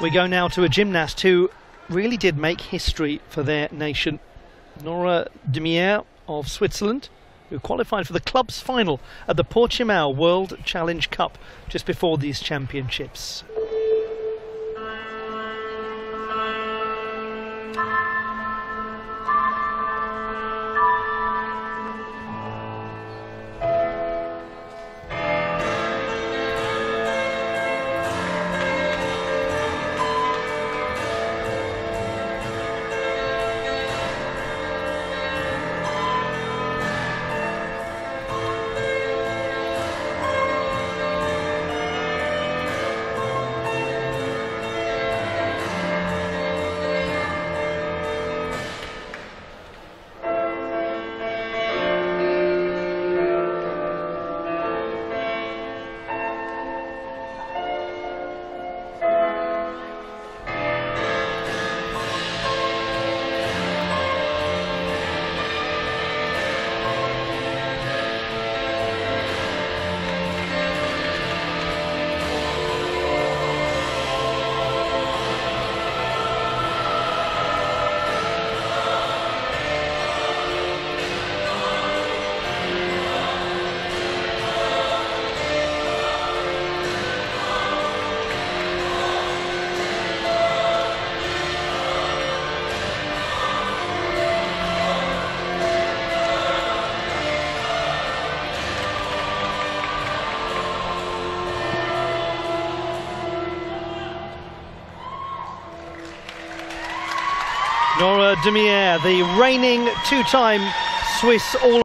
We go now to a gymnast who really did make history for their nation. Norah Demierre of Switzerland, who qualified for the club's final at the Portimao World Challenge Cup just before these championships. Norah Demierre, the reigning two-time Swiss all